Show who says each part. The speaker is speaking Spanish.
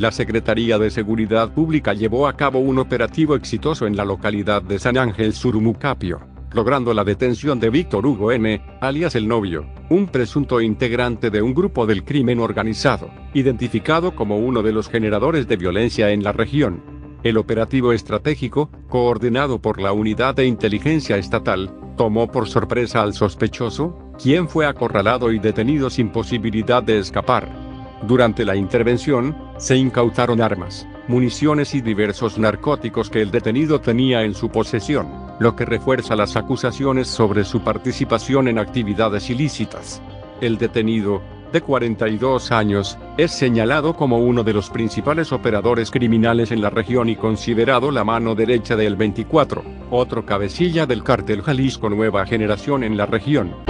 Speaker 1: La Secretaría de Seguridad Pública llevó a cabo un operativo exitoso en la localidad de San Ángel Surumucapio, logrando la detención de Víctor Hugo M., alias el novio, un presunto integrante de un grupo del crimen organizado, identificado como uno de los generadores de violencia en la región. El operativo estratégico, coordinado por la Unidad de Inteligencia Estatal, tomó por sorpresa al sospechoso, quien fue acorralado y detenido sin posibilidad de escapar. Durante la intervención, se incautaron armas, municiones y diversos narcóticos que el detenido tenía en su posesión, lo que refuerza las acusaciones sobre su participación en actividades ilícitas. El detenido, de 42 años, es señalado como uno de los principales operadores criminales en la región y considerado la mano derecha del 24, otro cabecilla del cártel Jalisco Nueva Generación en la región.